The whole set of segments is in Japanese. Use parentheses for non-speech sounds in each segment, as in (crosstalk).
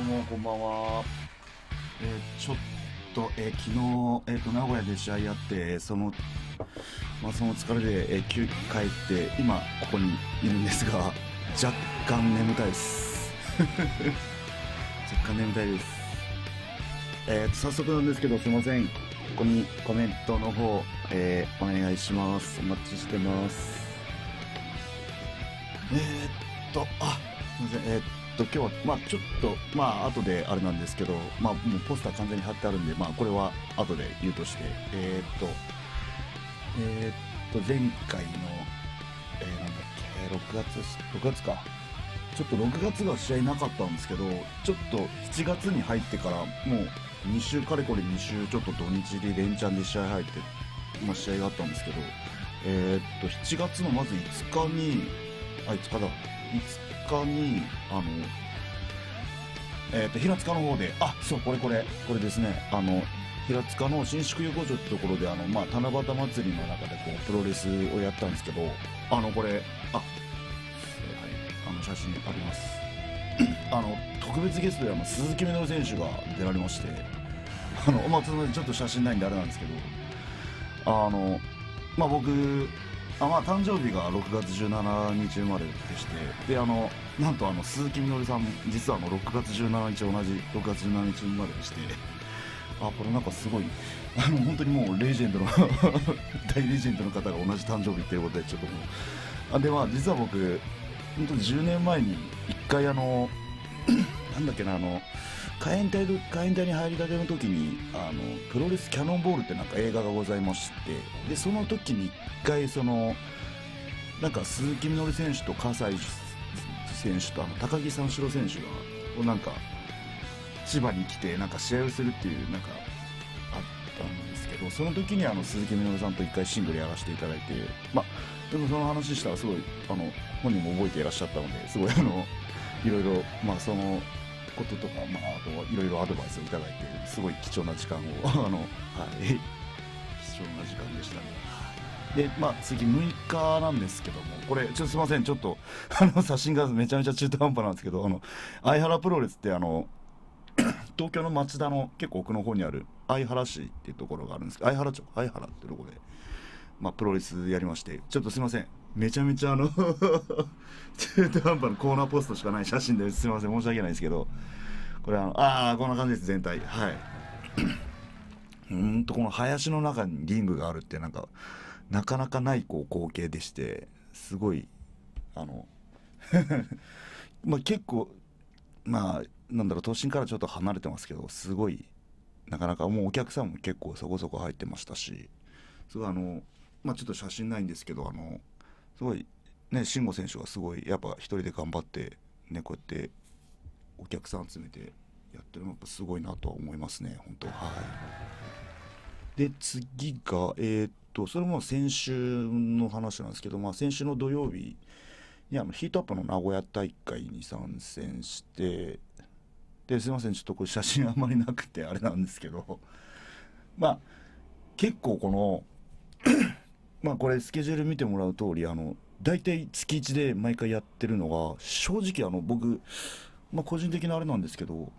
どうもこんばんは。えーちょっと、えー昨日、えーと、名古屋で試合やって、その、まあ、その疲れで、えー急帰って、今、ここにいるんですが、若干眠たいです。(laughs) 若干眠たいです。えーと、早速なんですけど、すいません。ここにコメントの方、えーお願いします。お待ちしてます。えーっと、あ、すみません、えーっと、今日は、まあちょっと、まあ後であれなんですけど、まあもうポスター完全に貼ってあるんで、まあこれは後で言うとして、えーっと、えーっと、前回の、えーなんだっけ、6月、6月か。ちょっと6月が試合なかったんですけど、ちょっと7月に入ってから、もう2週、かれこれ2週、ちょっと土日で連チャンで試合入って、まあ試合があったんですけど、えーっと、7月のまず5日に、あ、5日だ。5日に、あの、えっ、と、平塚の方で、あ、そう、これこれ、これですね、あの、平塚の新宿横丁ってところで、あの、まあ、七夕祭りの中で、こう、プロレスをやったんですけど、あの、これ、あ、はい、あの、写真あります。あの、特別ゲストで、あの、鈴木みのる選手が出られまして、あの、まあ、そのちょっと写真ないんであれなんですけど、あの、まあ、僕、あまあ、誕生日が6月17日生まれでしてであのなんとあの鈴木みのりさん実はあの6月17日同じ6月17日生まれでしてあこれなんかすごいあの本当にもうレジェンドの (laughs) 大レジェンドの方が同じ誕生日っていうことでちょっともうあでまあ実は僕本当10年前に一回あの (clears throat) なんだっけなあの海援隊の海援隊に入りたての時にあのプロレスキャノンボールってなんか映画がございましてでその時に一回そのなんか鈴木みのり選手と葛西選手とあの高木三四郎選手がなんか千葉に来てなんか試合をするっていうなんかあったんですけどその時にあの鈴木みのりさんと一回シングルやらせていただいてまあでもその話したらすごいあの本人も覚えていらっしゃったのですごいあのいろいろまあそのこととか、まあ、あとはいろいろアドバイスをいただいてすごい貴重な時間を (laughs) あの、はい、貴重な時間でしたね。で、まあ、次6日なんですけども、これ、ちょっとすみません、ちょっと、(laughs) あの、写真がめちゃめちゃ中途半端なんですけど、あの、相原プロレスって、あの、(coughs) 東京の町田の結構奥の方にある相原市っていうところがあるんですけど、相原町、相原っていうところで、まあ、プロレスやりまして、ちょっとすみません、めちゃめちゃあの、(laughs) 中途半端なコーナーポストしかない写真ですすみません、申し訳ないですけど、これあの、ああ、こんな感じです、全体。はい。(clears throat) うんと、この林の中にリングがあるって、なんか、なかなかないこう光景でして、すごい、あの、(laughs) まあ結構、まあ、なんだろう、都心からちょっと離れてますけど、すごい、なかなかもうお客さんも結構そこそこ入ってましたし、すごいあの、まあちょっと写真ないんですけど、あの、すごい、ね、慎吾選手がすごい、やっぱ一人で頑張って、ね、こうやってお客さん集めてやってるのやっぱすごいなとは思いますね、本当はい。で、次が、えーっと、それも先週の話なんですけど、まあ先週の土曜日にあのヒートアップの名古屋大会に参戦して、ですいません、ちょっとこれ写真あんまりなくてあれなんですけど、まあ結構この、まあこれスケジュール見てもらう通り、あの、大体月1で毎回やってるのが、正直あの僕、まあ個人的なあれなんですけど、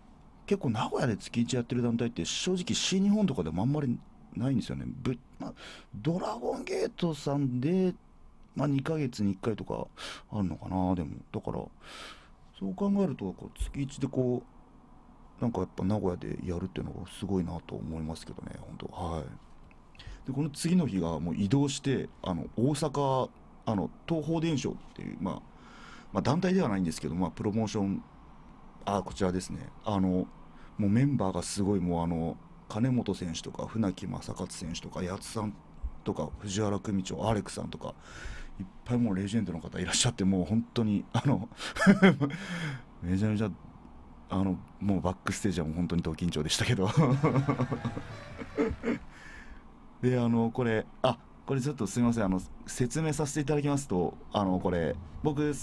結構名古屋で月1やってる団体って正直新日本とかでもあんまりないんですよね。ぶまあ、ドラゴンゲートさんで、まあ、2ヶ月に1回とかあるのかな、でも。だから、そう考えると、こう月1でこう、なんかやっぱ名古屋でやるっていうのがすごいなと思いますけどね、本当はい。で、この次の日がもう移動して、あの、大阪、あの、東方伝承っていう、まあ、まあ団体ではないんですけど、まあ、プロモーション、あ、こちらですね。あの、もうメンバーがすごいもうあの、金本選手とか船木正勝選手とか八津さんとか藤原組長アレクさんとかいっぱいもうレジェンドの方いらっしゃってもう本当にあの (laughs) めちゃめちゃあのもうバックステージはもう本当にド緊張でしたけど (laughs) であのこれあこれちょっとすみませんあの説明させていただきますとあのこれ僕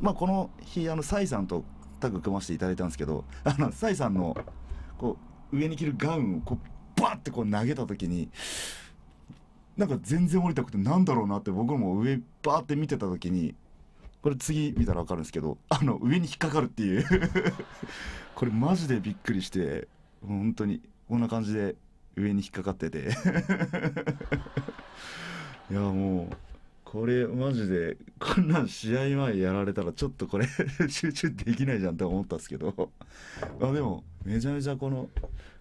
まあこの日あのサイさんとタッグ組ませていただいたんですけどあのサイさんのこう上に着るガウンをこうバッてこう投げた時になんか全然降りたくてなんだろうなって僕も上バーって見てた時にこれ次見たら分かるんですけどあの上に引っかかるっていう。(laughs) これマジでびっくりして本当にこんな感じで上に引っかかってて。(laughs) いやもうこれマジでこんなん試合前やられたらちょっとこれ (laughs) 集中できないじゃんって思ったんですけど。あでもめちゃめちゃこの、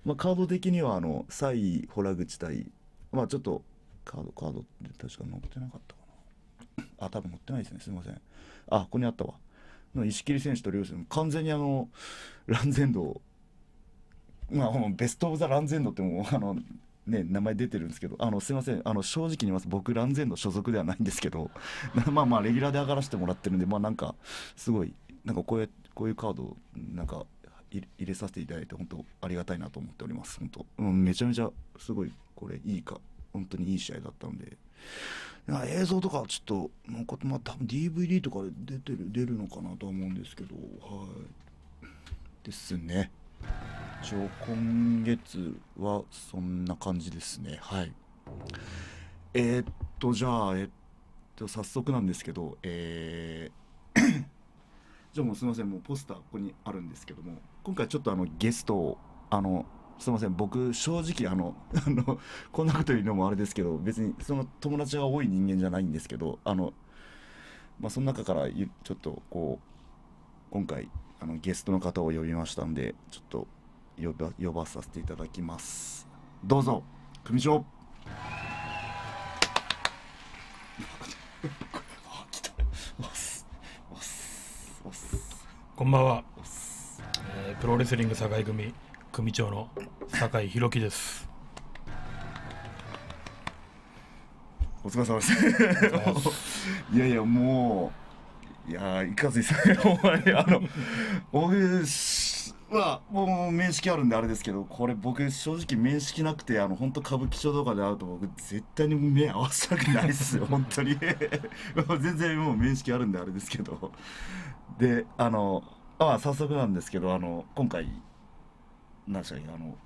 まあ、カード的にはあのサイ洞口対まあちょっとカードカードって確か載ってなかったかな。あ多分載ってないですね。すいません。あここにあったわ。石切選手と両親完全にあのランゼンドまあベスト・オブ・ザ・ランゼンドってもうあのね、名前出てるんですけどあのすいませんあの正直に言います。僕ランゼンド所属ではないんですけど (laughs) まあまあレギュラーで上がらせてもらってるんでまあなんかすごいなんかこういうこういうカードなんか入れさせていただいて本当ありがたいなと思っております。本当、うん、めちゃめちゃすごいこれいいか本当にいい試合だったので。映像とかちょっとなんかまあ多分 DVD とかで出てる出るのかなとは思うんですけどはい。ですね。一応今月はそんな感じですね。はい。えー、っとじゃあえっと早速なんですけどえー (coughs) じゃあもうすみません。もうポスターここにあるんですけども今回ちょっとあのゲストをあのすみません。僕正直あの (laughs) あのこんなこと言うのもあれですけど別にその友達が多い人間じゃないんですけどあのまあその中からちょっとこう今回あのゲストの方を呼びましたんでちょっと呼ば呼ばさせていただきます。どうぞ組長。こんばんは、えー、プロレスリング境組組長の酒井宏樹です。お疲れ様です。(laughs) いやいやもういやいかずいさんお前あの (laughs) 僕はもう面識あるんであれですけどこれ僕正直面識なくてあの本当歌舞伎町とかで会うと僕絶対に目合わせたくないっすよ (laughs) 本当に。(laughs) 全然もう面識あるんであれですけど。であのまあ早速なんですけどあの今回何でしたっけあの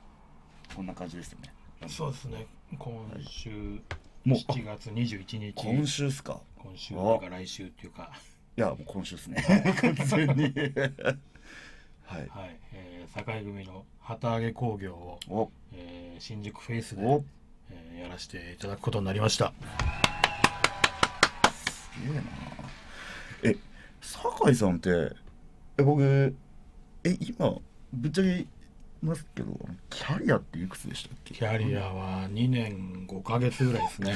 こんな感じですよね。そうですね。今週、はい、もう7月21日。今週っすか。今週か来週っていうかいやもう今週ですね。完全に。はい、はい、えー、境組の旗揚げ工業を、えー、新宿フェイスで、えー、やらせていただくことになりました。すげえな。え酒井さんってえ僕え今ぶっちゃけますけどキャリアっていくつでしたっけ？キャリアは2年5か月ぐらいですね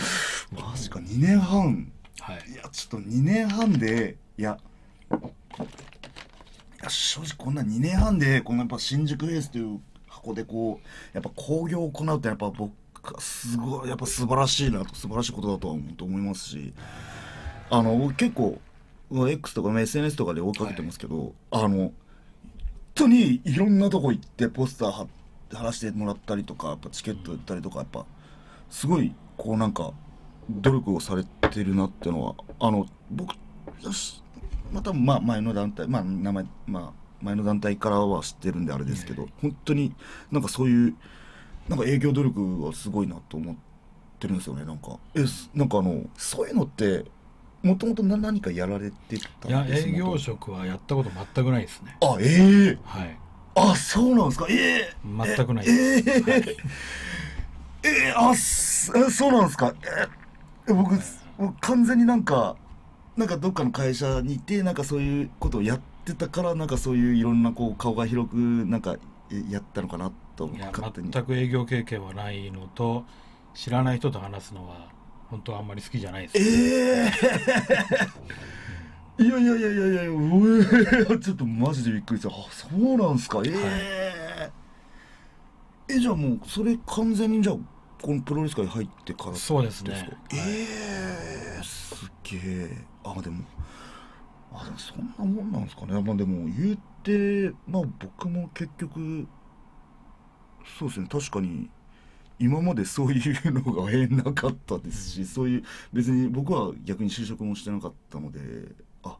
マジか2年半はいいやちょっと2年半でいや。や正直こんな2年半でこのやっぱ新宿フェイスという箱でこうやっぱ興行を行うってやっぱ僕すごいやっぱ素晴らしいなと素晴らしいことだとは思いますしあの結構 X とか SNS とかで追いかけてますけど、はい、あの本当にいろんなとこ行ってポスター貼貼らせてもらったりとかやっぱチケット売ったりとかやっぱすごいこうなんか努力をされてるなっていうのはあの僕またまあ前の団体まあ名前まあ前の団体からは知ってるんであれですけど、本当になんかそういうなんか営業努力はすごいなと思ってるんですよねなんかえなんかあのそういうのってもともと何かやられてたいや営業職はやったこと全くないですねあええー、はいあそうなんですかええー、全くないですええー、はい、えー、あそうなんですかえー、僕、完全になんかなんかどっかの会社にいてなんかそういうことをやってたからなんかそういういろんなこう顔が広くなんかやったのかなと全く営業経験はないのと知らない人と話すのは本当はあんまり好きじゃないです。ええー、(laughs) いやいやいやいやいやちょっとマジでびっくりした。あそうなんすか。ええー。はい、えじゃあもうそれ完全にじゃあこのプロレス界入ってからそうですね。ええー、すげえあでもあでもそんなもんなんですかね。まあでも言ってまあ僕も結局そうですね。確かに今までそういうのが縁なかったですしそういう別に僕は逆に就職もしてなかったのであ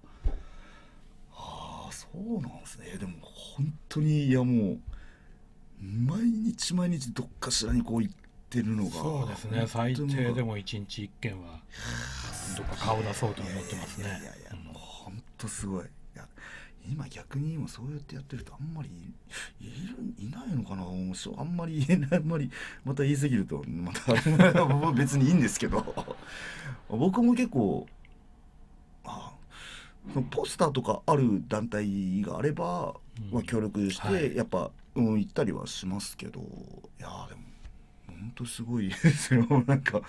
あそうなんですね。でも本当にいやもう毎日毎日どっかしらにこう行ってるのがそうですね。最低でも1日1件はどっか顔出そうと思ってますね。いやいやいや、もう本当すごい。今逆に今そうやってやってるとあんまりいるいないのかな。あんまり言えないあんまりまた言い過ぎるとまた別にいいんですけど。(laughs) 僕も結構あポスターとかある団体があれば、まあ、協力して、やっぱ、うん、行ったりはしますけど。いやでも本当すごい。ですよなんか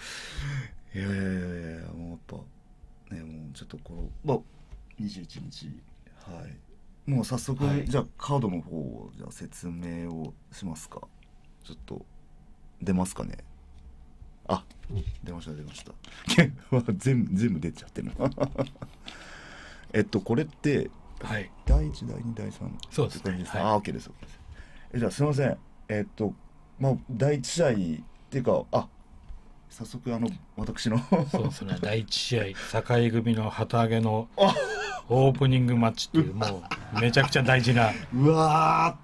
いやいやいやいやもうやっぱねもうちょっとこのまあ21日はい。もう早速、はい、じゃあカードの方をじゃあ説明をしますか。ちょっと出ますかね。あ出ました出ました。(laughs) 全部全部出ちゃってる。(laughs) えっとこれってはい。第1第2第3そうですね。はい、あ OK です OK です。えじゃあすみません。えっとまあ第1試合っていうかあ早速あの私の。そうですね。第一試合境組の旗揚げのオープニングマッチっていうもうめちゃくちゃ大事なうわ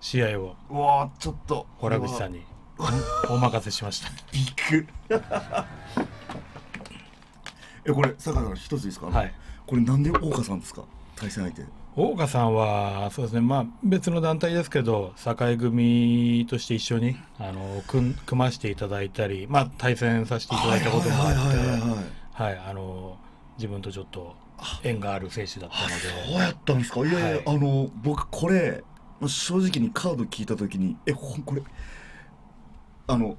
試合を。うわちょっと。洞口さんにお任せしました。びっくえこれ坂田さん一つですか、はい。これなんで大岡さんですか？対戦相手大岡さんはそうですねまあ別の団体ですけど境組として一緒にあの組組ましていただいたりまあ対戦させていただいたこともあって自分とちょっと縁がある選手だったので。そうやったんですか？いやいや、はい、あの僕これ正直にカード聞いた時にえこれあの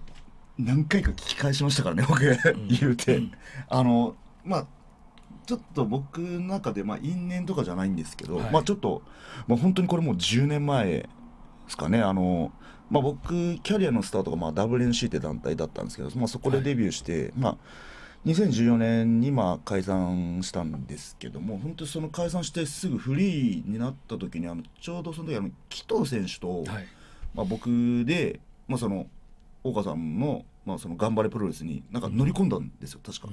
何回か聞き返しましたからね僕、言うて、うん、あのまあちょっと僕の中で、まあ、因縁とかじゃないんですけど、はい、まあちょっと、まあ、本当にこれもう10年前ですかねあの、まあ、僕キャリアのスタートが、まあ、WNC って団体だったんですけど、まあ、そこでデビューして、はい、まあ2014年にまあ解散したんですけども本当にその解散してすぐフリーになった時にあのちょうどその時あの紀藤選手と、はい、まあ、僕で、まあ、その岡さんのまあ、その頑張れプロレスになんか乗り込んだんですよ、確か。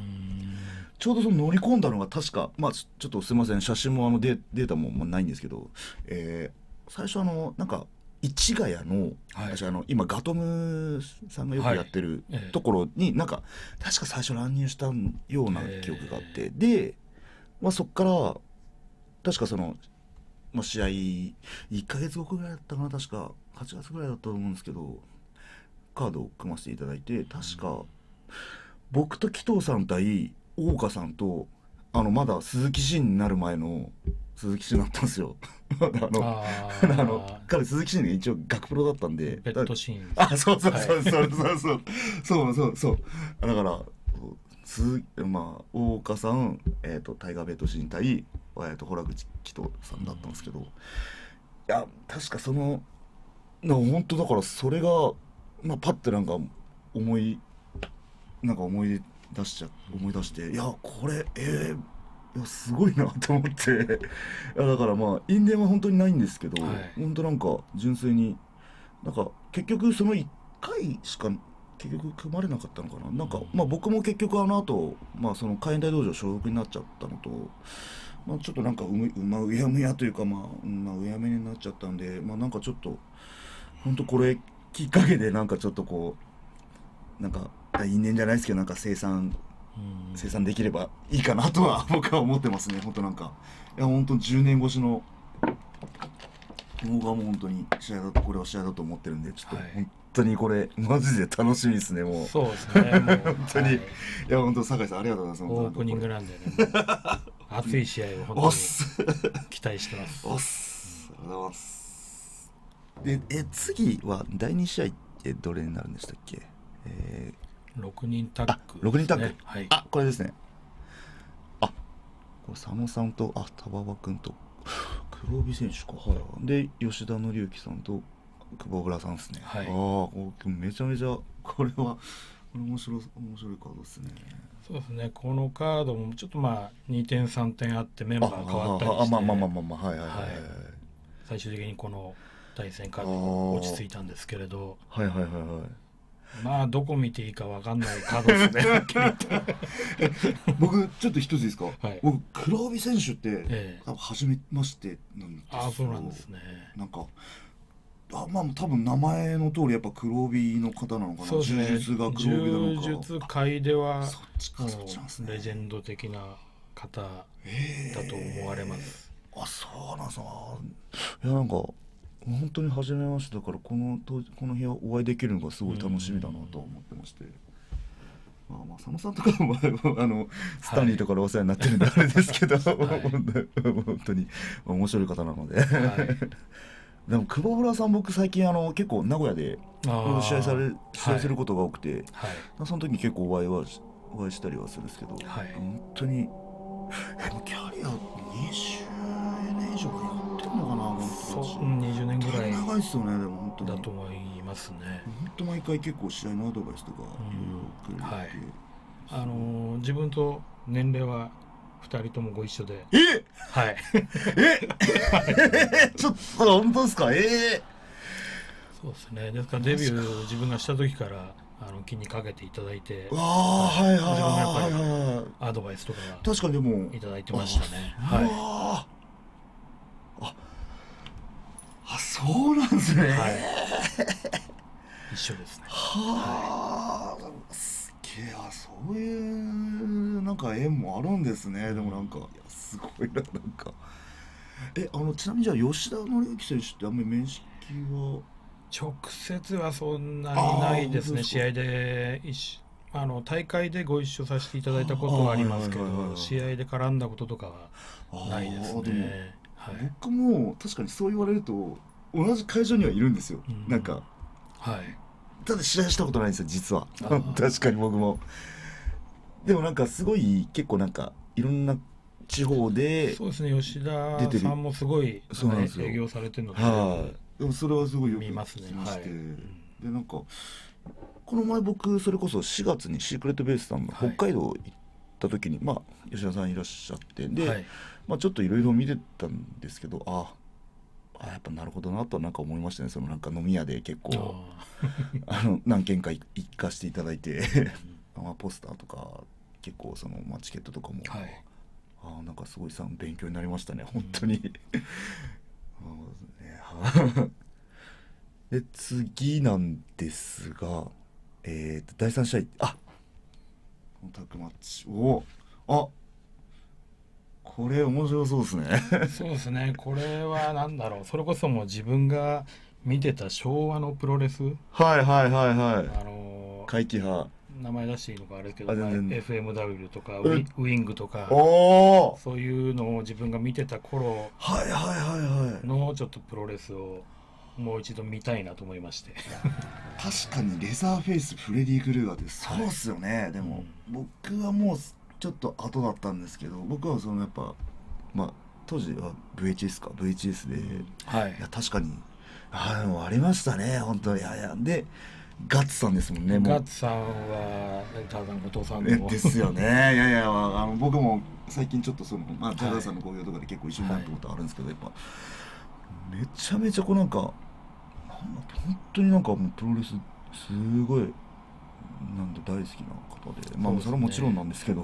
ちょうどその乗り込んだのが確かまあちょっとすいません写真もあのデデータももないんですけど、えー、最初あのなんか市ヶ谷の,、はい、あの今ガトムさんがよくやってるところに、なんか確か最初乱入したような記憶があって、で、まあ、そこから確かその、まあ、試合1か月後ぐらいだったかな確か8月ぐらいだったと思うんですけどカードを組ませていただいて確か僕と紀藤さん対大岡さんとあのまだ鈴木氏になる前の鈴木真だったんですよ。(laughs) あの (laughs) あの彼鈴木氏が一応学プロだったんで。ベッドシーン。あそうそうそうそうそうそう、そうそうそう。だから鈴まあ大岡さん、えーと、タイガーベッドシーン対、えーと、と洞口紀藤さんだったんですけど、うん、いや確かそのな本当だからそれがまあ、パッてなんか思いなんか思い出しちゃ思い出していやこれえー、いやすごいなと思って。(laughs) いやだからまあ因縁は本当にないんですけど、はい、本当なんか純粋になんか結局その1回しか結局組まれなかったのかな。なんか、まあ、僕も結局あの後、まあその海援隊道場所属になっちゃったのと、まあ、ちょっとなんかうむ、まあ、うやむやというか、まあ、まあ、うやめになっちゃったんで、まあ、なんかちょっと本当これきっかけでなんかちょっとこうなんか因縁じゃないですけどなんか生産生産できればいいかなとは (laughs) 僕は思ってますね。本当なんか。いや本当10年越しの僕はもう本当に試合だとこれは試合だと思ってるんでちょっと本当にこれ、マジで楽しみですねもう。そうですね (laughs) 本当に、はい、いや本当酒井さんありがとうございます。オープニングなんでね。熱い試合を本当に期待してます。おっす。ありがとうございますでえ次は第2試合ってどれになるんでしたっけ、えー、6人タッグ、ね、6人タッグ、はい、あこれですね。あこれ佐野さんとあ田馬場君と黒帯選手か。はいで吉田紀之さんと久保倉さんですね、はい、ああめちゃめちゃこれはこれ面白面白いカードですね。そうですね。このカードもちょっとまあ2点3点あってメンバー変わったりして。あまあまあまあまあまあはいはいはい、はい、最終的にこの対戦カー。ド落ち着いたんですけれど。はいはいはいはい。まあどこ見ていいか分かんないカードですね。(laughs) 僕ちょっと一ついいですか、はい、僕黒帯選手って、ええ、初めましてなんですあそうなんですね。なんかあまあ多分名前の通りやっぱ黒帯の方なのかな、ね、柔術が黒帯なのか。柔術界ではそっちかそっちなんですね。レジェンド的な方だと思われます。あそうなんす。かいやなんか本当に初めましてだからこのこの日お会いできるのがすごい楽しみだなと思ってまして。まあまあ佐野さんとかもあのスタンリーとかでお世話になってるんであれですけど、はい。本当に面白い方なので、はい、でも久保村さん僕最近あの結構名古屋で試合され試合することが多くて、はい、その時に結構お会いはしお会いしたりはするんですけど、はい。本当にキャリア20年以上はやってるのかな本当そううん20年ぐらい長いですよねでも本当に。だと思いますね。本当毎回結構試合のアドバイスとかいろいろはい。あのー自分と年齢は2人ともご一緒で、え？はい、え？(laughs) ちょっと本当ですか？え？えそうですね。ですからデビュー自分がした時からあの気にかけていただいて。わあはいはいはいはいアドバイスとか確かにでもいただいてましたね。あはい。あああそうなんですね、はい (laughs) 一緒ですね。はあ、すげえあそういうなんか縁もあるんですねでもなんかいやすごいななんかえあのちなみにじゃあ吉田紀之選手ってあんまり面識は？直接はそんなにないですね。試合で一緒あの大会でご一緒させていただいたことはありますけはいはいはいはいど、試合で絡んだこととかはないですね。はい。僕も確かにそう言われると同じ会場にはいるんですよ、うん。なんか。はい。ただ試合したことないんですよ実は。(laughs) 確かに僕も。でもなんかすごい結構なんかいろんな地方でそうですね。吉出田さんもすごいそうなんですよ。営業されてるので、はい。でもそれはすごいよく見ますねはい。でなんかこの前僕それこそ4月にシークレットベースさんがはい。北海道行った時に、まあ吉田さんいらっしゃってで、はい。まあ、ちょっといろいろ見てたんですけどああやっぱなるほどなとはなんか思いましたね。そのなんか飲み屋で結構あ (laughs) あの何件か行かせていただいて (laughs) まあポスターとか結構その、まあ、チケットとかも、ーはい。ああなんかすごいさ勉強になりましたね。本当に、(laughs) で次なんですがえー、と第3試合。あコンタクトマッチおあこれ面白そうですね。そうですね。これはなんだろう。それこそもう自分が見てた昭和のプロレス、はいはいはいはい。あのー怪奇派。名前出していいのかあれですけど、FMW とかウうんィウィングとか、そういうのを自分が見てた頃。はいはいはいはい。のちょっとプロレスをもう一度見たいなと思いまして。確かにレザーフェイスフレディ・クルーガーってそうっすよね、でも、僕はもうちょっと後だったんですけど僕はそのやっぱまあ当時は VHS か VHS で、いはい。や確かにあでもありましたね本当いやいやでガッツさんですもんねもう。ガッツさんはターザン後藤さんのねですよね。いやいやあの僕も最近ちょっとそのまあジャダーさんの興行とかで結構一緒になったことあるんですけど、やっぱめちゃめちゃこうなんかなんだ本当になんかもうプロレスすごいなんだ大好きな方でまあそれはもちろんなんですけど。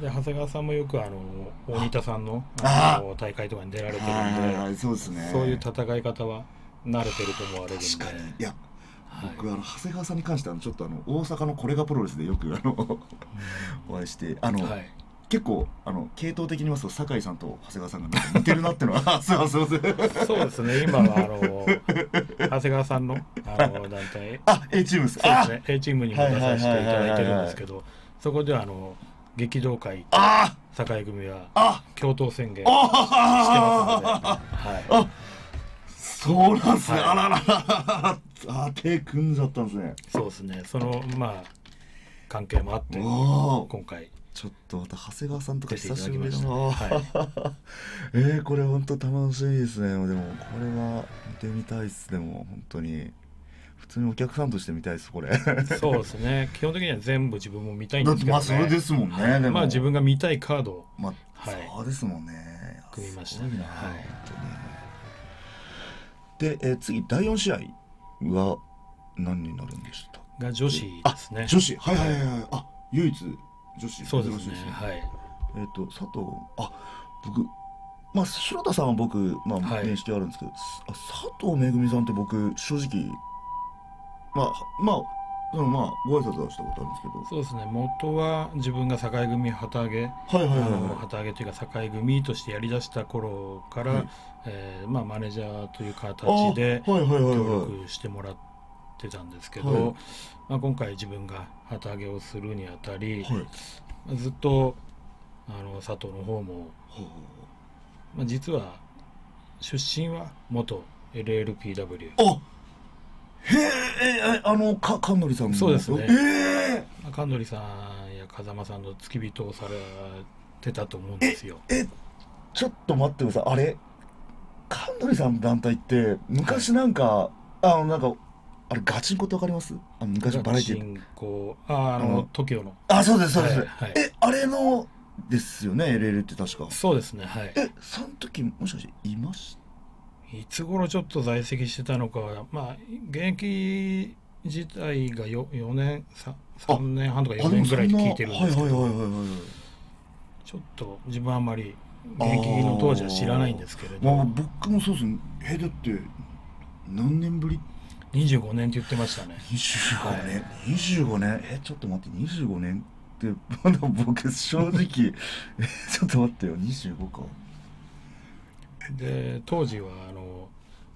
で長谷川さんもよくあの大仁田さんのああ。の大会とかに出られてるんで、はいそうですね。そういう戦い方は慣れてると思われるんで。確かに。いやはい。僕あの長谷川さんに関してはちょっとあの大阪のこれがプロレスでよくあのお会いしてあの、はい、結構あの系統的に言いますと酒井さんと長谷川さんが似てるなってのはあすいませんそうですね今はあの長谷川さんのあの団体。あ A チームですそうですね A チームにも出させていただいてるんですけどそこではあの激動会あ堺組はあ共闘宣言してあますので、あはそうなんですね、はい。あらららあ手組んじゃったんですね。い、そうですね。そのまあ関係もあって今回ちょっとまた長谷川さんとか久しぶりだな、は (laughs) えー、これ本当楽しみですね。でもこれは見てみたいっす。でも本当に普通にお客さんとして見たいですこれ。だそうですね。(laughs) 基本的には全部自分も見たいんですけど、ね、まあそれですもんね、でも。まあ自分が見たいカード。をまあ、はい。そうですもんね。組みましたね。はい。で、えー次第4試合は何になるんでしたが女子ですね。あ女子。はいはいはいはい。あ唯一女子そうですね。珍しいはい。えっ、と佐藤。あ僕まあ白田さんは僕まあはい。面識あるんですけど、あ佐藤めぐみさんって僕正直まあまあでもまあご挨拶はしたことあるんですけど。そうですね。元は自分が境組旗揚げ、はいはいはいあのは旗揚げというか境組としてやりだした頃から、はい。えーまあ、マネージャーというい形で協はい力してもらってたんですけど、はい。まあ、今回自分が旗揚げをするにあたり、はい。まあずっとあの佐藤の方も、まあ、実は出身は元 LLPW あへええあのか神則さんの？そうですね。ええまあ神則さんや風間さんの付き人をされてたと思うんですよ。えちょっと待ってください。あれ？神則さんの団体って昔なんか、あのなんかあれガチンコってわかります？あの昔バラエティー。あああのの TOKIO の。あそうですそうです、はいはい。えあれのですよね？LL って確か。そうですねはい。えその時もしかしていましいつ頃ちょっと在籍してたのかはまあ現役自体がよ4年さ3年半とか4たあでも年ぐらい聞いてるんですけはいはいはいどはいはい。ちょっと自分はあんまり現役の当時は知らないんですけれまあど僕もそうですね。えだって何年ぶり？25年って言ってましたね。25年、25年。えちょっと待って。25年ってまだ僕正直えちょっと待ってよ。25か。で当時はあの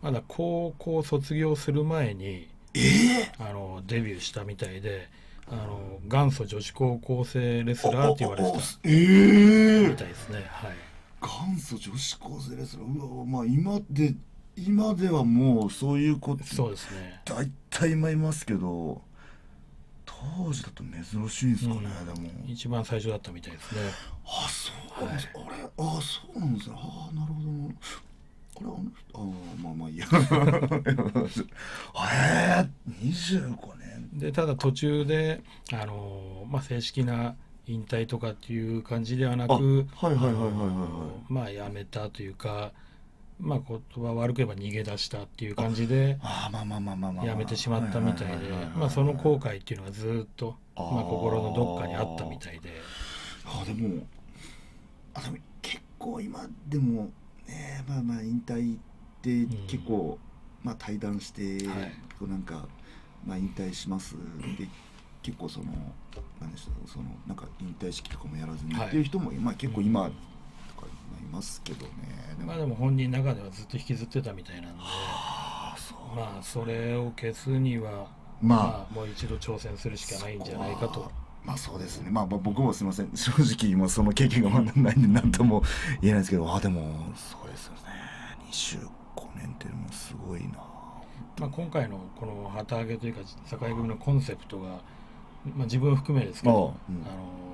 まだ高校卒業する前にえ？あのデビューしたみたいであの元祖女子高校生レスラーって言われてたええみたいですね。はい。元祖女子高生レスラー。うわまあ今で今ではもうそういう子そうですね。大体今いますけど当時だと珍しいんですかね、うん。でも。一番最初だったみたいですね。あそうなんです、あれ？あそうなんですね。あなるほど。なあれあの人あまあまあいいや。(laughs) ええ25年。でただ途中であの、まあ、正式な引退とかっていう感じではなくあはいはいはいはいはいはい。まあやめたというかまあ言葉悪く言えば逃げ出したっていう感じであまあまあまあまあまあやめてしまったみたいでその後悔っていうのがずっと、まあ、心のどっかにあったみたいで。あでもあでも結構今でもねまあまあ引退って結構、まあ対談して、はい。こうなんかまあ引退しますで結構その何でしょうそのなんか引退式とかもやらずにはいっていう人も、まあ結構今うんとかいますけどね。まあでも本人の中ではずっと引きずってたみたいなんで。ああそうまあそれを消すにはまあ。まあもう一度挑戦するしかないんじゃないかと。まあそうですね。まあまあ僕もすみません。正直今その経験がまだないんで何とも言えないですけど。あでもそうですよね。25年ってもうすごいな。まあ、今回のこの旗揚げというか境組のコンセプトが、まあ、自分を含めですけど、ああうん。あの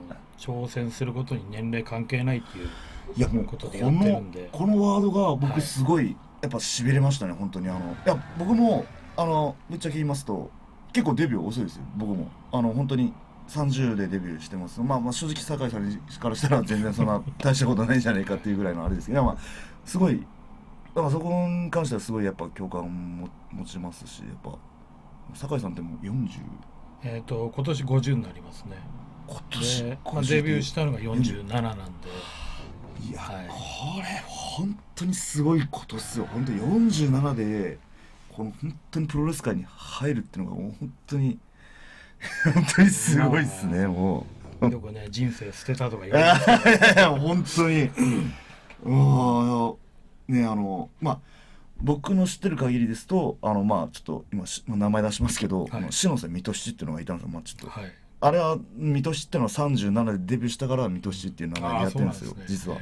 挑戦することに年齢関係ないっていういやもうこのこのワードがはい僕すごいやっぱしびれましたね本当に。あのいや僕もあのぶっちゃけ言いますと結構デビュー遅いですよ僕も。あの本当に30でデビューしてます。まあまあ正直酒井さんからしたら全然そんな (laughs) 大したことないんじゃないかっていうぐらいのあれですけどまあすごいだからそこに関してはすごいやっぱ共感も持ちますしやっぱ酒井さんってもう40えー、と今年50になりますね。今年で、まあ、50デビューしたのが47なんで、いや、はい。これ本当にすごいことっすよ。本当に47でこの本当にプロレス界に入るっていうのがもう本当に (laughs) 本当にすごいっすねもう。よくね人生捨てたとかい言われま本当に。うん。ねあのまあ僕の知ってる限りですとあのまあちょっと今し名前出しますけど、はい。あの篠瀬水戸七っていうのがいたんですよ。まあちょっと。はいあれは水戸七っていうのは37でデビューしたから水戸七っていう名前でやってるんですよあー実は。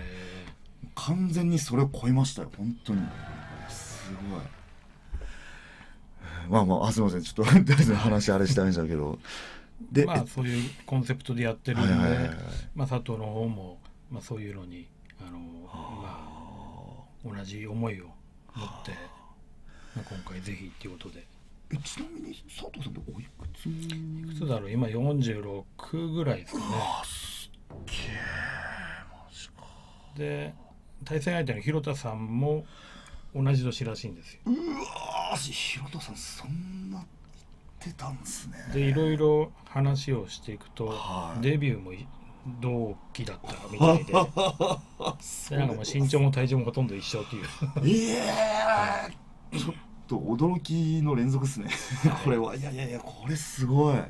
完全にそれを超えましたよ本当に。すごい。まあまああすいません。ちょっと (laughs) とりあえず話あれしたんじゃうけど。で、えーまあそういうコンセプトでやってるんで、はいはいはいはい。まあ、佐藤の方も、まあ、そういうのにあの、まあ、同じ思いを持って、まあ、今回ぜひっていうことでえちなみに佐藤さんっておいくつ？いくつだろう？今46ぐらいですかね。あすっげえマジか。で対戦相手の広田さんも同じ年らしいんですよ。うわー広田さんそんな言ってたんですね。でいろいろ話をしていくと、はい。デビューもい同期だったみたいで。(laughs) でなんかもう身長も体重もほとんど一緒っていう。(laughs) ええちょっと驚きの連続ですね。(laughs) これは。いやいやいやこれすごい。はい、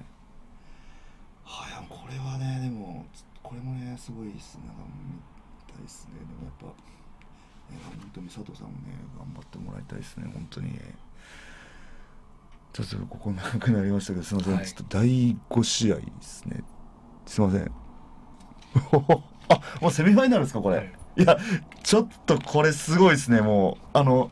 これはねでもこれもねすごいですね。なんか見たいですね。でもやっぱ、ね、本当に佐藤さんもね頑張ってもらいたいですね。本当に。ちょっとここ長くなりましたけどすいません、はい、ちょっと第5試合ですね。すいません。(laughs) あもうセミファイナルですかこれ、はい、いやちょっとこれすごいですねもう。あの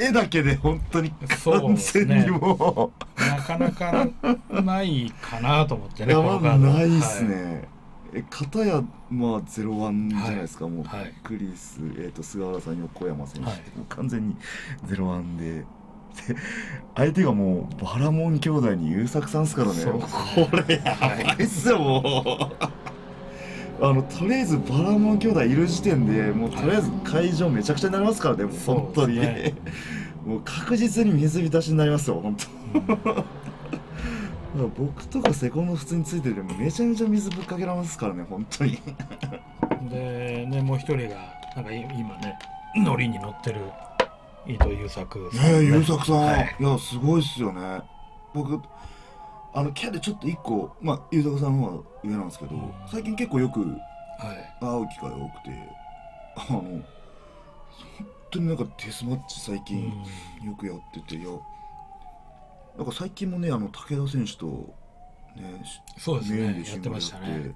絵だけで本当に完全にもう、ね、なかなかないかなと思ってねないっすね、はい。え片やまあゼロワンじゃないですか、はい、もう、はい、クリス、えーと、菅原さん横山選手、はい、完全にゼロワンで。で相手がもうバラモン兄弟に優作さんですからね、ね、これやばいっすよ、もうあのとりあえずバラモン兄弟いる時点でもうとりあえず会場めちゃくちゃになりますからね、本当に、ね、(laughs) もう確実に水浸しになりますよ本当、うん僕とかセコンド普通についててもめちゃめちゃ水ぶっかけられますからね本当に。でねもう一人がなんか今ねノリに乗ってる伊藤優作さん、ね、ね優作さん、はい、いやすごいっすよね。僕あのキャでちょっと一個まあ優作さんの方が上なんですけど、うん、最近結構よく会う機会が多くて、あの本当になんかデスマッチ最近よくやってて、いやなんか最近もねあの武田選手とねそうですね。やってましたね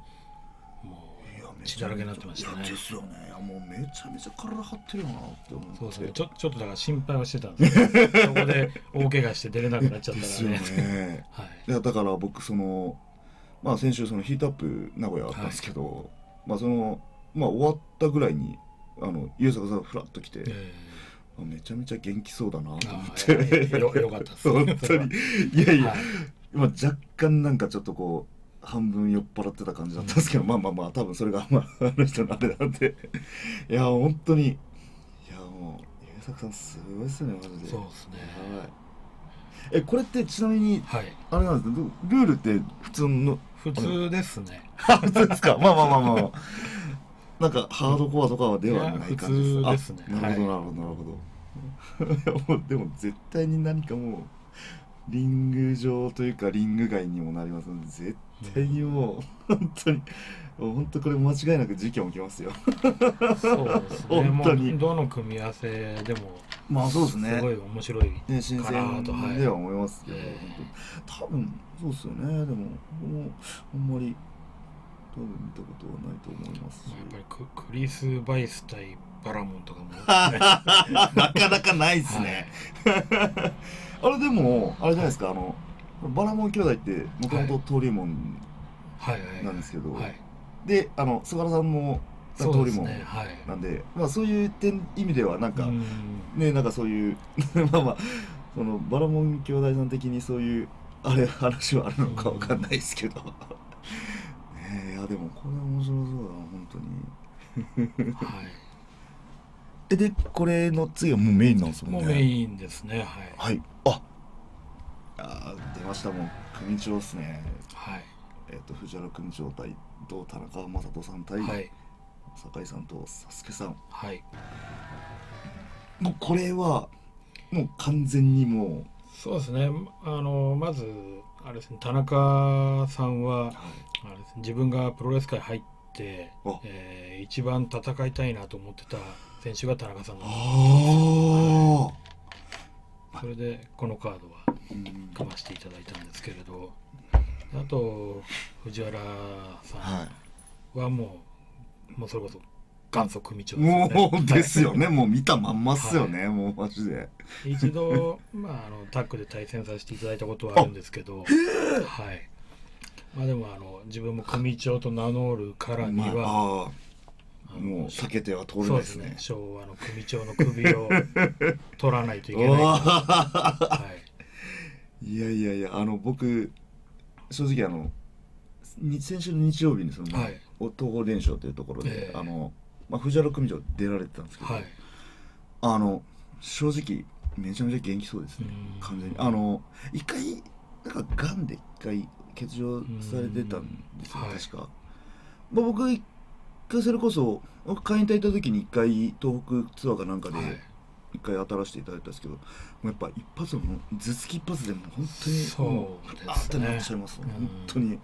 血だらけになってましたね。ですよね。もうめちゃめちゃ体張ってるよなって思ってそうそう。ちょちょっとだから心配はしてたんですけどそこで大怪我して出れなくなっちゃったからね。ね、はい、いやだから僕そのまあ先週そのヒートアップ名古屋あったんですけど、はい、まあそのまあ終わったぐらいにあの優作さんフラッと来て、えーめちゃめちゃ元気そうだなと思って。よよかったです (laughs) 本当に。いやいや、はい、今若干なんかちょっとこう半分酔っ払ってた感じだったんですけど、うん、まあまあまあ多分それが、まあ、あの人のあれなんで。(laughs) いや本当にいやもう優作さんすごいっすねマジで。そうですね。はい。えこれってちなみに、はい、あれなんですか？ルールって普通の？普通ですね。普通ですか？(laughs) まあまあまあまあなんかハードコアとかではない感じです。ですね。なるほどなるほどなるほど。(laughs) でも絶対に何かもうリング上というかリング外にもなりますので絶対にもう本当に本当これ間違いなく事件起きますよ。そうですね。本当にどの組み合わせでもまあそうですね。すごい面白いね新鮮では思いますけど、はい、多分そうですよね。でももうあんまり。多分見たことはないと思いますやっぱりククリス・バイス対バラモンとかも (laughs) なかなかないですね、はい、(laughs) あれでもあれじゃないですかあのバラモン兄弟ってもともと登竜門なんですけど、であの菅原さんも登竜門なんで、ね。はい、まあそういう点意味ではなんかねなんかそういう (laughs) まあまあそのバラモン兄弟さん的にそういうあれ話はあるのかわかんないですけど。えー、いやでもこれ面白そうだな本当に。はい。(laughs) えでこれの次はもうメインなんですもんね。もうメインですね。はい。はい。ああ出ましたもう組長ですね。はい。えっ、ー、と藤原組長対と田中正人さん対、はい、酒井さんと佐助さん。はい。もうこれはもう完全にもうそうですね。あのまずあれですね。田中さんは、はい、あれです、ね、自分がプロレス界入って、えー、一番戦いたいなと思ってた選手が田中さんなんですそれでこのカードは組ませていただいたんですけれどあと藤原さんはもう、はい、もうそれこそ元祖組長ですよね。もうですよね、もう見たまんまっすよね、はい、もうマジで。一度、まあ、あのタッグで対戦させていただいたことはあるんですけど、はい。まあでもあの自分も組長と名乗るからには、まあ、もう避けては通れないですね。すね昭和の組長の首を取らないといけない。(laughs) はい。いやいやいや、あの僕正直あの先週の日曜日にその、はい、東方伝承というところで、えー、あのまあ、藤原組長出られてたんですけど、はい、あの正直めちゃめちゃ元気そうですね。完全に。あの一回なんかがんで一回欠場されてたんですよ確か、まあ、僕一回それこそ僕会員隊行った時に一回東北ツアーかなんかで、はい、一回当たらせていただいたんですけどもうやっぱ一発の頭突き一発でも本当にそうもうですね。あーってなっちゃいます、うん。本当に。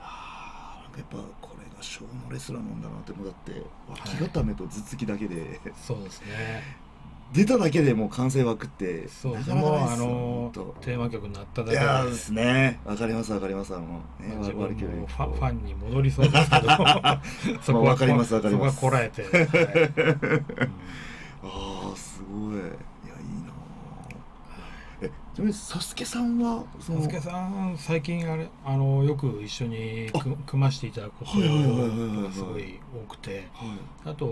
あーなんかやっぱこれがショーのレスラーなんだなってもうだって脇固めと頭突きだけで、そうですね。出ただけでもう歓声湧くってそうなかなかないですよのテーマ曲になっただいけで。やーですね。わかりますわかります。あのね我々もファファンに戻りそうですけど。そこはわかりますわかります。そこはこらえて、(laughs) はい。うんああすごい。いやいいなえちなみにサスケさんはそのサスケさん最近あれあのよく一緒にく組ましていただくことがすごい多くて。はい。あと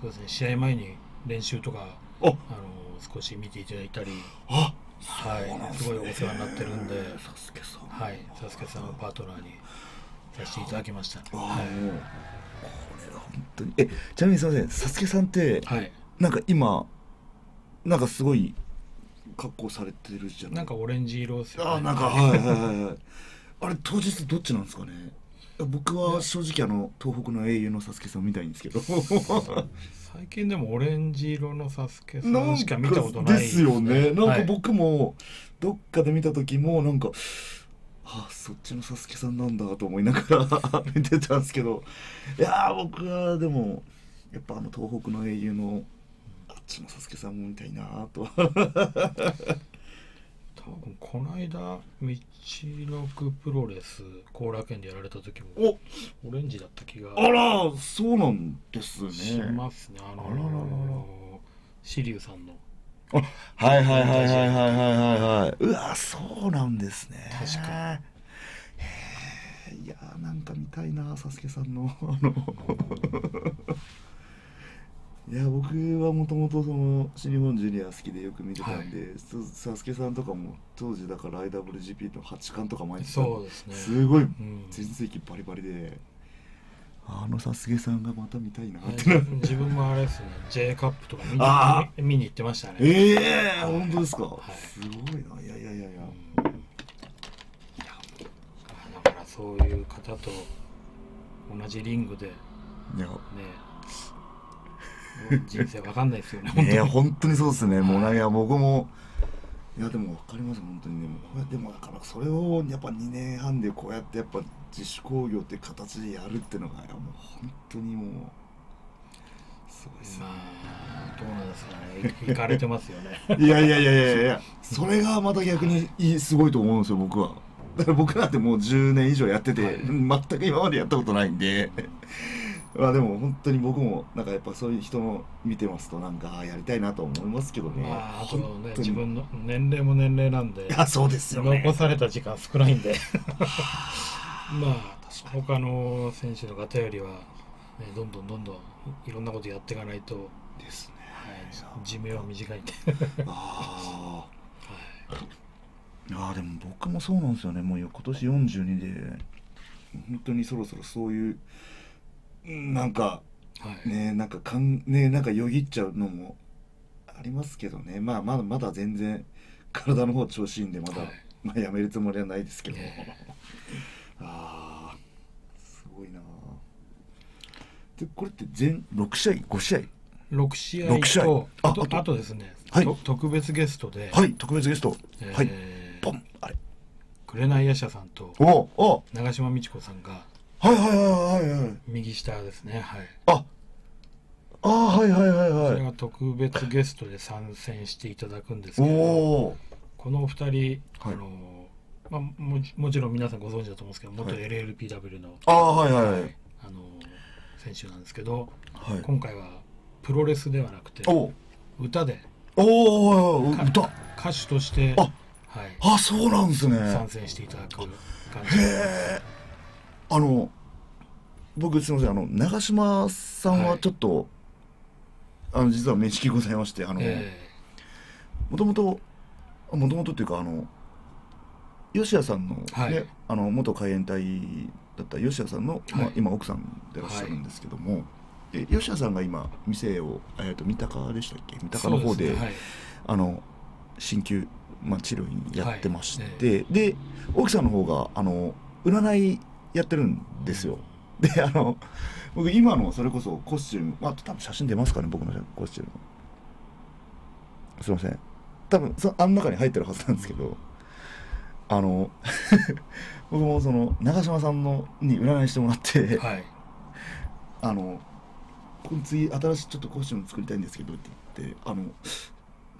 そうですね試合前に練習とかあ。あの少し見ていただいたり。あ。はい。そうなんすごいお世話になってるんで。サスケさん。はい。サスケさんをパートナーにさせていただきました。はい。これは本当に。えちなみにすみません。サスケさんって、はいなんか今なんかすごい格好されてるじゃない？なんかオレンジ色ですよね。ああなんかはいはいはいはい。あれ当日どっちなんですかね？僕は正直あの東北の英雄のサスケさん見たいんですけど。最近でもオレンジ色のサスケさなんんしか見たことないですよね。なんかはい。僕もどっかで見た時もなんかあそっちのサスケさんなんだと思いながら (laughs) 見てたんですけど。いやー僕はでもやっぱあの東北の英雄の私もサスケさんも見たいなと。多分この間道のくプロレス後楽園でやられた時もオレンジだった気があらそうなんですね。しますね。あのあららら紫龍さんの。あはいはいはいはいはいはいはい、うわそうなんですね。確か。へいやーなんか見たいなサスケさんの。あの。(laughs) いや僕はもともとその新日本ジュニア好きでよく見てたんで、そサスケさんとかも当時だから IWGP の八冠とか前にそうですね。すごいうん。全盛期バリバリであのサスケさんがまた見たいなはいって。な自分もあれですね J カップとか見にあ見に行ってましたね。ええ本当ですか、はい。すごいな。いやいやいやいや、あだからそういう方と同じリングでねいや人生わかんないですよね (laughs) いや本当に。そうですね、もうなんか僕もいやでも分かります本当に。ねもうこうやってもだからそれをやっぱ2年半でこうやってやっぱ自主興行って形でやるっていうのがいやもう本当にもうすごいですね。まあどうなんですかね。い行かれてますよね。いやいやいやいやいやそれがまた逆にいいすごいと思うんですよ僕は。だから僕なんてもう10年以上やってて、はい。全く今までやったことないんで (laughs) まあでも本当に僕もなんかやっぱそういう人の見てますとなんかああやりたいなと思いますけどね、まああね自分の年齢も年齢なんで。(laughs) いやそうですよね。残された時間少ないんで。(laughs) まあ他の選手の方よりは、ね、どんどんどんどんいろんなことやっていかないと、はい、ですね。寿命は短いんで、あはい。ーあーでも僕もそうなんですよね。もう今年42で本当にそろそろそういううんなんかはい。ねなんかかんねなんかよぎっちゃうのもありますけどね。まあまだまだ全然体の方調子いいんでまだ、はい。まあやめるつもりはないですけど、え (laughs) ああすごいなでこれって全6試合？5試合？6試合六試合。とあとああとですね、はい。と特別ゲストで、はい特別ゲスト、えーはいポン。あれ。紅夜叉さんとおお長島美智子さんがはいはいはいはいはい。右下ですねはい。ああーはいはいはいそはい。れが特別ゲストで参戦していただくんですおけどおこのお二人、はい。あのまあ、もちもちろん皆さんご存知だと思うんですけど元はい LLPW の,、ああはいはいはい。あの選手なんですけどはい。今回はプロレスではなくてお歌でおおか歌。歌手として、あはい、あそうなんですね。参戦していただく感じ。でへえあの僕すみませんあの長嶋さんはちょっと、あの実は面識ございましてあの、えもともともともとっていうかあの吉谷さんの,、ねはい。あの元海援隊だった吉谷さんの、まあはい、今奥さんでいらっしゃるんですけども、で吉谷さんが今店を、えー、と三鷹でしたっけ？三鷹の方であの鍼灸、まあ、治療院やってまして、はい。で奥さんの方があの占いやってるんですよ。であの僕今のそれこそコスチューム、まあ、多分写真出ますかね僕のコスチューム。すいません。多分そあん中に入ってるはずなんですけどあの (laughs) 僕もその長嶋さんのに占いしてもらって、はい。あの次新しいちょっとコスチューム作りたいんですけどって言ってあの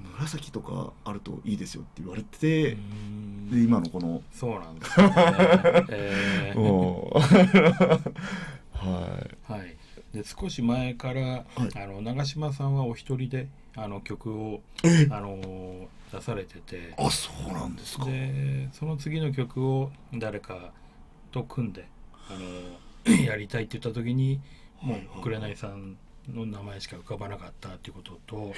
紫とかあるといいですよって言われてて、で今のこのそうなんですね、(laughs) えー。(laughs) はい。はい、で少し前から、あの長嶋さんはお一人であの曲をあの出されてて。あそうなんですか。でその次の曲を誰かと組んであのやりたいって言った時にもう紅さんの名前しか浮かばなかったっていうことと、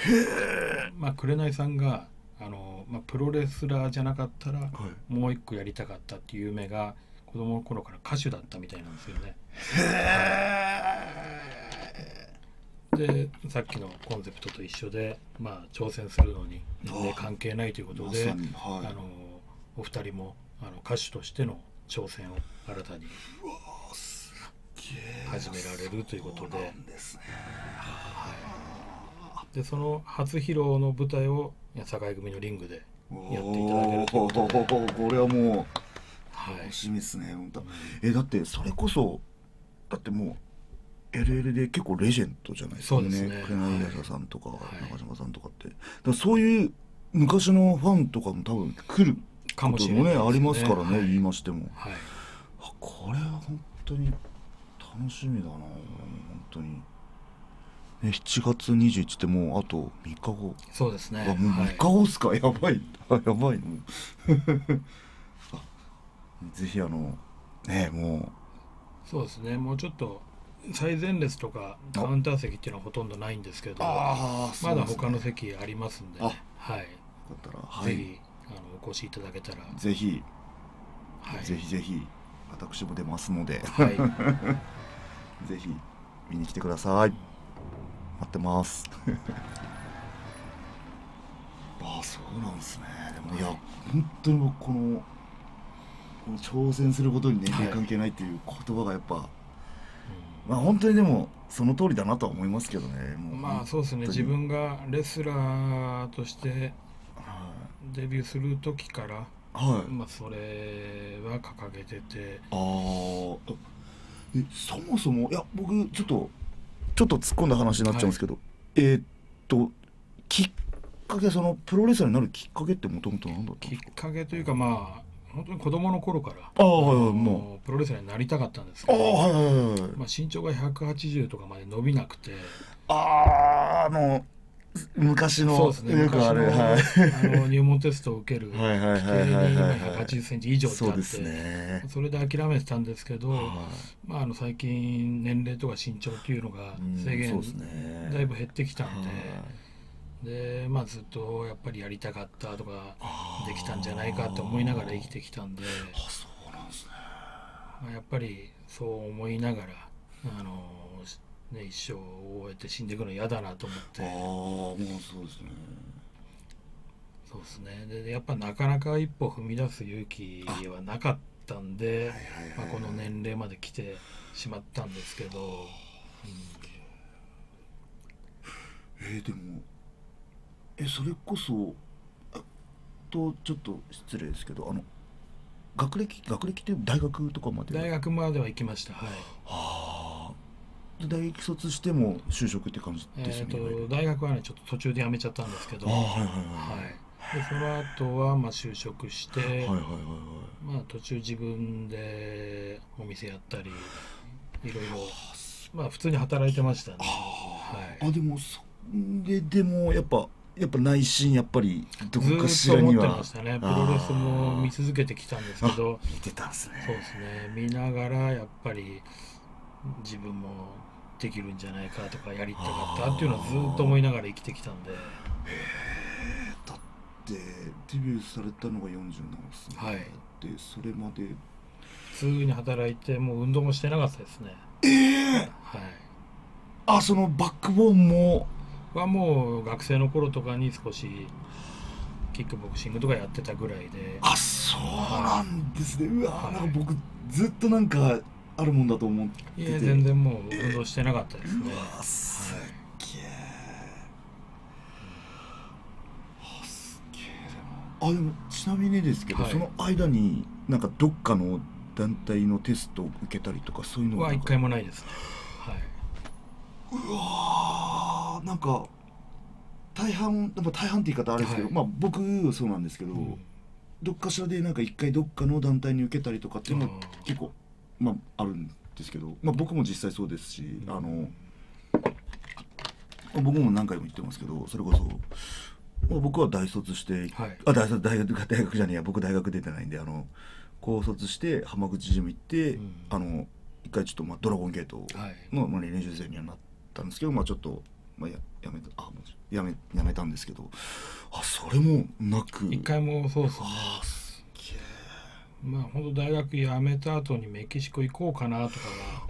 まあ、紅さんがあの、まあ、プロレスラーじゃなかったらはい。もう一個やりたかったっていう夢が子供の頃から歌手だったみたいなんですよね。でさっきのコンセプトと一緒で、まあ、挑戦するのに年齢関係ないということで、まさにはい。あのお二人もあの歌手としての挑戦を新たに始められるということででその初披露の舞台を堺組のリングでやっていただけるということで、おー (laughs) これはもうはい。楽しみですね本当えだってそれこそだってもう LL で結構レジェンドじゃないですかそうですね紅井さんとか、い中島さんとかって。だそういう昔のファンとかも多分来るかもしれないねありますからね、はい言いましても。はい。あこれは本当に楽しみだな本当に、ね、7月21ってもうあと3日後。そうですね。あもうはい。3日後っすか、(laughs) やばい。あ (laughs) やばいの。(laughs) あぜひあのねもそうですね。もうちょっと最前列とかカウンター席っていうのはほとんどないんですけどあまだ他の席ありますんで、あ。はい、だったらはい。ぜひあのお越しいただけたら、ぜひ、はい、ぜひぜひ私も出ますので。はい、ぜひ見に来てください待ってます。(laughs) ああそうなんですね。でもいや本当に僕このこの挑戦することに年齢関係ないっていう言葉がやっぱ、まあ本当にでもその通りだなとは思いますけどね。まあそうですね。自分がレスラーとしてはデビューする時から、い、はい。まあ、それは掲げてて。あー。あえそもそもいや僕ちょっとちょっと突っ込んだ話になっちゃうんですけど、えーっときっかけそのプロレスラーになるきっかけってもともと何だったんきっですか？かけというかまあ本当に子供の頃からああはいはいのもプロレスラーになりたかったんですけど、はいはいはいはい。まあ、身長が180とかまで伸びなくて。あああの昔のそうですねよくあるはい。あの入門テストを受ける規定にはい180センチ以上ってあってそね。それで諦めてたんですけど、はい。まあ、あの最近年齢とか身長っていうのがうん制限だいぶ減ってきたんはい。で、でまあ、ずっとやっぱりやりたかったとかできたんじゃないかって思いながら生きてきたんで、あそうなんですね。まあ、やっぱりそう思いながらあの、ね、一生を終えて死んでいくの嫌だなと思って。ああもうそうですね。そうですね。ででやっぱなかなか一歩踏み出す勇気はなかったんで、この年齢まで来てしまったんですけど、うん。えー、でもえそれこそあとちょっと失礼ですけどあの学歴学歴って大学とかまで大学までは行きました。はい。はあで大学卒しても就職って感じえですよね、いわゆるー、と。大学はねちょっと途中で辞めちゃったんですけど、ははいはいはい。い、でその後はまあ就職して、はいはいはいはい。まあ、途中自分でお店やったりいろいろまあ普通に働いてましたね。はい。あでもそれでもやっぱやっぱ内心やっぱりどこかしずーっとらには思ってましたね。プロレスも見続けてきたんですけど。見てたんですね。そうですね。見ながらやっぱり自分もできるんじゃないかとかやりたかったっていうのはずーっと思いながら生きてきたんで、だってデビューされたのが47ですねはい。でそれまで。普通に働いてもう運動もしてなかったですね。ええはい。あそのバックボーンも。はもう学生の頃とかに少しキックボクシングとかやってたぐらいで。あそうなんですね。うわはい。なんか僕ずっとなんかあるもんだと思ってて。いや全然もう運動してなかったですね、うわすっげえあでもちなみにですけど、はい。その間になんかどっかの団体のテストを受けたりとかそういうのは一回もないですね。はい。うわーなんか大半やっぱ大半って言い方あれですけど、はい。まあ僕そうなんですけど、うん。どっかしらでなんか一回どっかの団体に受けたりとかっていうのはうん結構まああるんですけど、まあ、僕も実際そうですし、あの僕も何回も言ってますけどそれこそ、まあ、僕は大卒して、はい。あ大卒大学大学じゃねえや僕大学出てないんであの高卒して浜口ジム行って、うん。あの一回ちょっと、まあ、ドラゴンゲートはい。の、まあ、練習生にはなったんですけど、まあ、ちょっと、まあ、ややめたあもうやめやめたんですけどあそれもなく。一回もそうですねまあ本当大学辞めた後にメキシコ行こうかなとか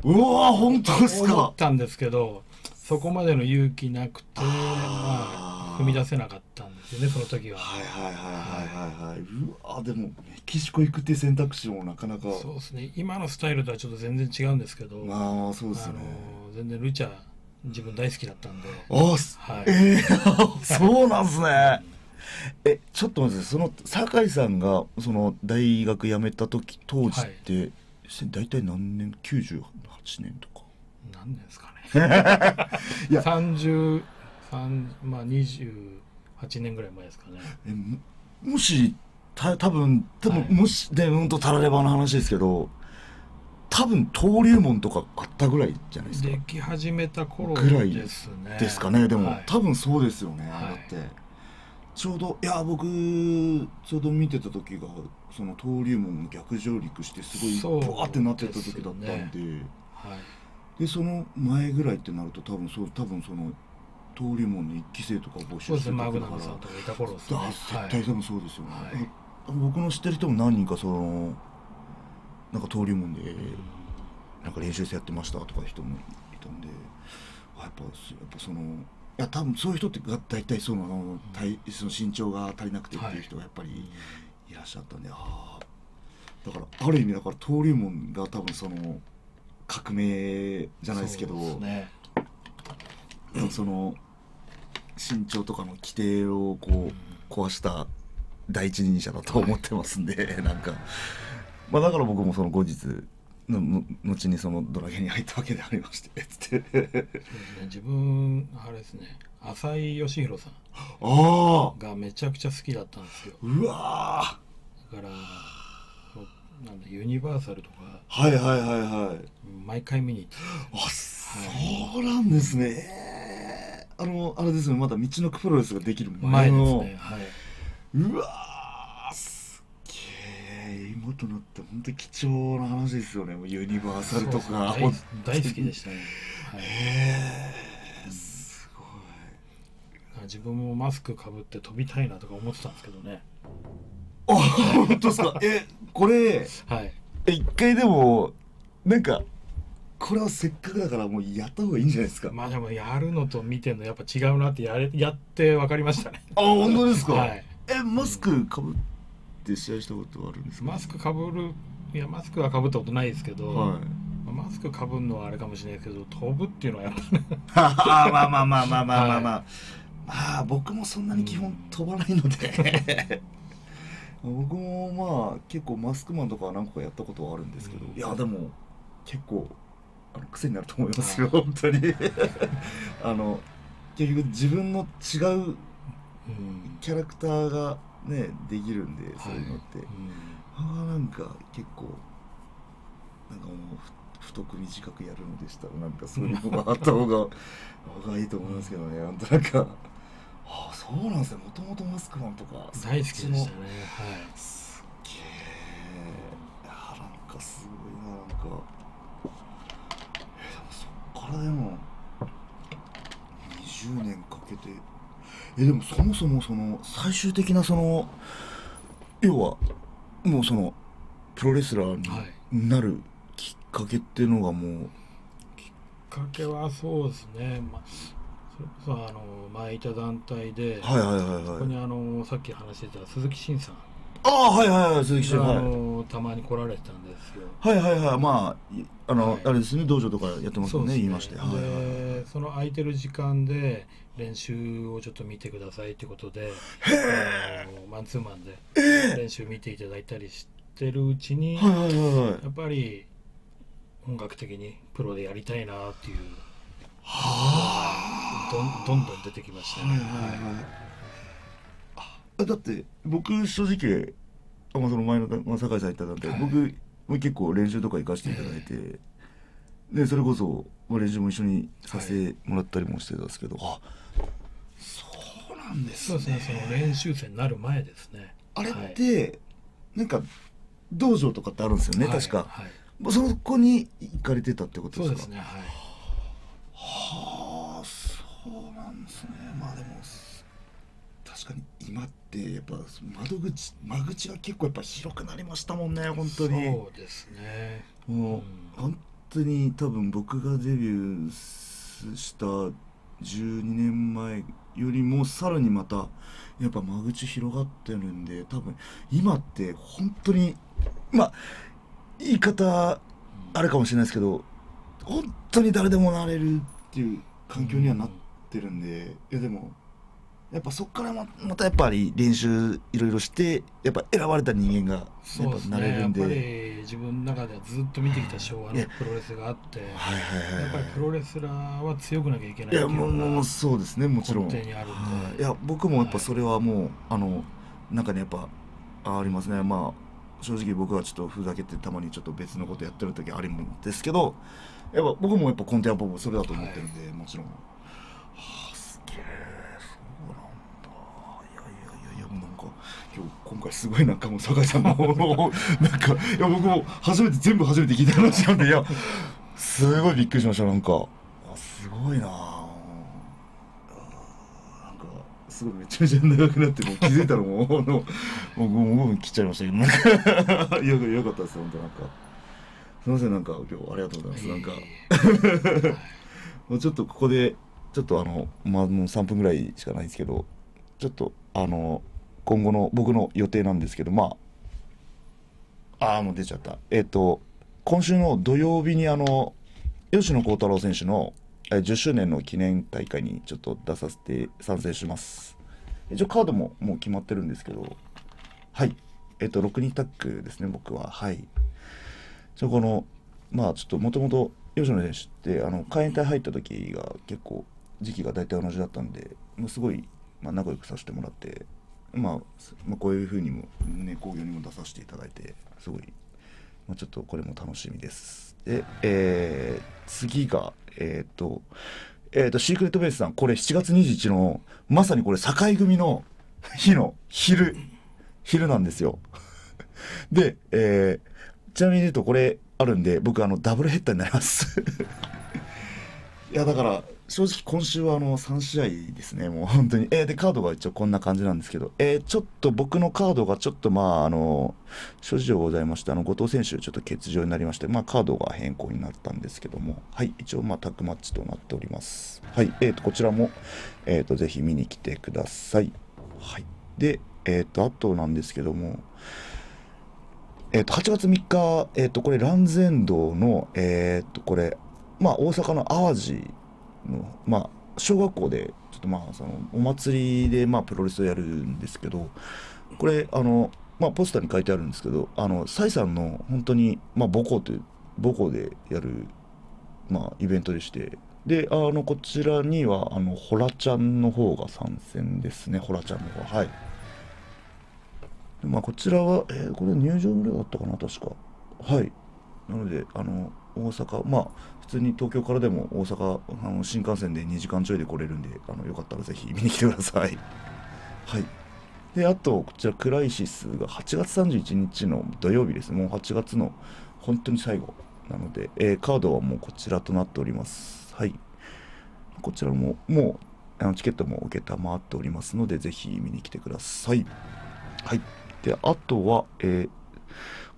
うわー本当ですは思かったんですけどそこまでの勇気なくてまあ踏み出せなかったんですよねその時は。はいはいはいはいはいはい。うわでもメキシコ行くっていう選択肢もなかなか。そうですね。今のスタイルとはちょっと全然違うんですけど、まあそうですね。全然ルチャ自分大好きだったんで。あすはい。えー (laughs) そうなんすねえちょっと待ってその酒井さんがその大学辞めた時当時って、せ大体何年？98年とか。何年ですかね。(laughs) いや。30三まあ28年ぐらい前ですかね。えももした多分多分、はい。もしで本当たらればの話ですけど多分登竜門とかあったぐらいじゃないですか。でき始めた頃ぐらいですねですかね。でも、はい。多分そうですよね、はい。だってちょうどいや僕ちょうど見てた時がその登竜門の逆上陸してすごいブワーってなってた時だったんで。ですではいその前ぐらいってなると多分そう多分その登竜門の一期生とか募集してたからね。あ絶対多分そうですよね、はい。僕の知ってる人も何人かそのなんか登竜門でなんか練習生やってましたとか人もいたんであやっぱやっぱそのいや多分そういう人ってが大体その体その身長が足りなくてっていう人がやっぱりいらっしゃったんで、ああだからある意味だから登竜門が多分その革命じゃないですけどそね。その身長とかの規定をこう壊した第一人者だと思ってますんで、なんか、まあ、だから僕もその後日後にそのドラゲに入ったわけでありましてね。自分あれですね。浅井義弘さん。がめちゃくちゃ好きだったんですよ。うわだからなんだユニバーサルとか。ーはいはいはいはい。毎回見に行ってあそうなんですね。えーあのあれですね。まだ道のくプロレスができる前前のですね。はうわ今となって本当に貴重な話ですよね。もうユニバーサルとか。大好きでしたね、はい、へえすごい。自分もマスクかぶって飛びたいなとか思ってたんですけどね。あ本当ですか？(laughs) えこれはい。え一回でもなんかこれはせっかくだからもうやった方がいいんじゃないですか、まあでもやるのと見てるのやっぱ違うなってやれやって分かりましたね。あ本当ですか、はい。えマスクかぶって試合したことはあるんですか？マスクかぶるいやマスクはかぶったことないですけど、はい。まあマスクかぶるのはあれかもしれないけど飛ぶっていうのはやっぱまあまあまあまあまあまあまあ、はいまあ僕もそんなに基本飛ばないので僕もまあ結構マスクマンとかは何個かやったことはあるんですけど、うんいやでも結構あの癖になると思いますよ本当にあの結局自分の違ううんキャラクターがねできるんでそういうのって、うん。ああなんか結構なんかもうふ太く短くやるのでしたらなんかそういうのがあった方が (laughs) 方がいいと思いますけどねなんとなんかああそうなんですね。もともとマスクマンとか大好きでしたね。はいすっげえいやなんかすごいななんか。えでもそっからでも20年かけてえでもそもそもその最終的なその要はもうそのプロレスラーはいになるきっかけっていうのがもうきっかけはそうですね、まあ、それこそあの前いた団体で、はいはいはいここにはいあのさっき話してた鈴木慎さんああはいはいはい鈴木氏が、はい。あのたまに来られてたんですよ。はいはいはいまあいあの、はいあれですね道場とかやってますもんねそうです言いまして。はいはいその空いてる時間で練習をちょっと見てくださいってことでマンツーマンで練習見ていただいたりしてるうちに、はいはいはいはい。やっぱり本格的にプロでやりたいなっていうはどんどんどん出てきましたね。はいはいはい。あだって僕正直あまあその前の、まあ、酒井さん言ったんで、はい。僕も結構練習とか行かせていただいて、でそれこそ、まあ、練習も一緒にさせてもらったりもしてたんですけど、あそうなんですそうねですねその練習生になる前ですね。あれって、なんか道場とかってあるんですよね、はい確か、はい。もうそこに行かれてたってことですか？そうですね。はい。はあそうなんですね。まあでも確かに今ってやっぱ窓口間口が結構やっぱ広くなりましたもんね本当に。そうですね。もう、うん。本当に多分僕がデビューした12年前よりもさらにまたやっぱ間口広がってるんで多分今って本当にまあ言い方あるかもしれないですけど本当に誰でもなれるっていう環境にはなってるんで、いやでもやっぱそこからままたやっぱり練習いろいろしてやっぱ選ばれた人間がやっぱそうですね。なれるんで。やっぱり自分の中ではずっと見てきた昭和のプロレスがあって、はいはいはいやっぱりプロレスラーは強くなきゃいけないいやもうそうですねもちろん。根底にあるんで。はい。いや僕もやっぱそれはもう、あの中にやっぱあありますね。まあ正直僕はちょっとふざけてたまにちょっと別のことやってる時あるんですけどやっぱ僕もやっぱ根底は僕もそれだと思ってるんで、もちろん。はあすげえそうなんだいやいやいやいやもうなんか今日今回すごいなんかもう酒井さんの (laughs) なんかいや僕も初めて全部初めて聞いた話なんでいやすごいびっくりしましたなんか。あすごいなあなんかすごいめちゃめちゃ長くなってもう気づいたらもうあの (laughs) もうもう切っちゃいましたけどなんか。(laughs) よくよかったです本当なんか。すみませんなんか今日ありがとうございますなんか。もうちょっとここでちょっとあのまあもう3分ぐらいしかないんですけどちょっとあの今後の僕の予定なんですけどまあああもう出ちゃった。えっ、と今週の土曜日にあの吉野幸太郎選手の10周年の記念大会にちょっと出させて参戦します。一応カードももう決まってるんですけどはい。えっ、と6人タッグですね僕は。はい。そこのまあちょっともともと吉野選手ってあの海援隊入った時が結構時期が大体同じだったんでもうすごい、まあ、仲良くさせてもらって、まあ、まあこういうふうにもね興行にも出させていただいてすごい、まあ、ちょっとこれも楽しみです。で、えー次がえっ、とえー、とシークレットベースさんこれ7月21のまさにこれ境組の日の昼昼なんですよ。(laughs) で、えーちなみに言うとこれあるんで僕あのダブルヘッダーになります。(laughs) いやだから正直今週はあの3試合ですね。もう本当に。えーでカードが一応こんな感じなんですけど。えーちょっと僕のカードがちょっとまああの諸事情ございましてあの後藤選手ちょっと欠場になりましてまあカードが変更になったんですけども。はい一応まあタッグマッチとなっております。はいえーとこちらもえーとぜひ見に来てください。はい。でえーとあとなんですけどもえー、と8月3日、えー、とこれ蘭禅道の、えー、とこれ、まあ、大阪の淡路の、まあ、小学校でちょっとまあそのお祭りで、まあ、プロレスをやるんですけどこれあの、まあ、ポスターに書いてあるんですけどあのサイさんの本当に、まあ、母校という母校でやる、まあ、イベントでしてであのこちらにはあのホラちゃんの方が参戦ですねホラちゃんの方はい。まあ、こちらは、えーこれ入場無料だったかな、確か。はい。なので、あの、大阪、まあ、普通に東京からでも大阪、あの新幹線で2時間ちょいで来れるんで、あのよかったらぜひ見に来てください。(laughs) はい。で、あと、こちら、クライシスが8月31日の土曜日です。もう8月の本当に最後なので、えーカードはもうこちらとなっております。はい。こちらも、もう、あのチケットも受けたまっておりますので、ぜひ見に来てください。はい。で、あとは、えー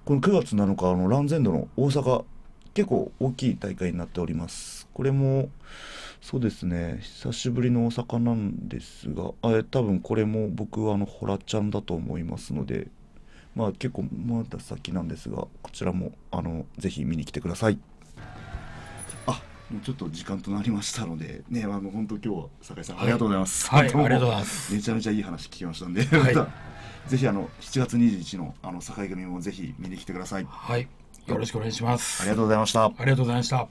この9月7日、あの、ランゼンドの大阪、結構大きい大会になっております。これも、そうですね、久しぶりの大阪なんですが、あ多分これも僕はあの、ホラちゃんだと思いますので、まあ結構まだ先なんですが、こちらも、あの、ぜひ見に来てください。あもうちょっと時間となりましたので、ね、あの本当今日は酒井さん、ありがとうございます。はい、ありがとうございます。めちゃめちゃいい話聞きましたんで、はい、(laughs) また、ぜひあの7月21日のあの酒井組もぜひ見に来てください。はい。よろしくお願いします。ありがとうございました。ありがとうございました。